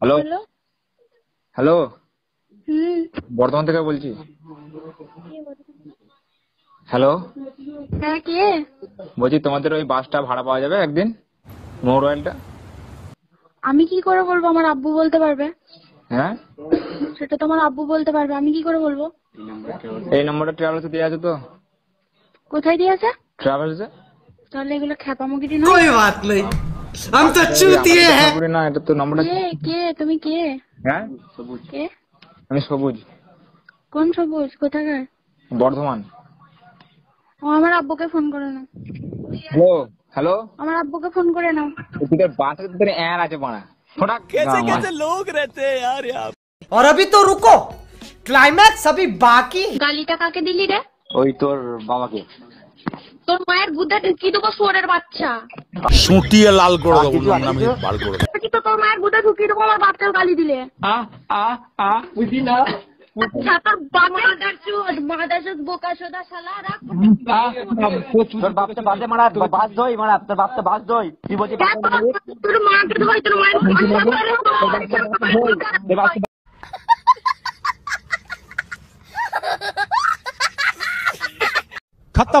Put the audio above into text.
Hello? Hello? Bardhaman থেকে বলছি। Hello? হ্যাঁ কে? বলছি তোমাদের ওই বাসটা ভাড়া পাওয়া যাবে একদিন? মোরওয়েলটা আমি কি করে বলব? আমার আব্বু বলতে পারবে। হ্যাঁ? সেটা তোমার আব্বু বলতে পারবে। আমি কি করে বলব? এই নম্বরটা ট্রাভেলসে দিয়ে আছে তো। কোথায় দিয়ে আছে? ট্রাভেলসে তাহলে এগুলো খ্যাপামো কিছু না বাত নেই नहीं हम तो चूतिए हैं না এটা তো নম্বরটা কে কে তুমি কে হ্যাঁ কে আমি সবুজ কোন সবুজ কোথাকার বর্ধমান ও আমার আব্বুকে ফোন করে নাও হ্যালো হ্যালো আমার আব্বুকে ফোন করে নাও তোদের বাসে তোদের অ্যান আছে মারা कैसे कैसे और अभी तो रुको क्लाइमैक्स अभी बाकी है। গালিটা কাকে দিলি রে ওই তোর বাবাকে তোর মায়ের গুদা ঢুকিয়ে দেবো সোরের বাচ্চা? সুটিয়ে লাল করে দেবো নোংরামি বার করে দেবো। কি তো তোর মায়ের গুদা ঢুকিয়ে দেবো আমার বাচ্চার গালি দিলে? আ আ আ বুঝি না। আচ্ছা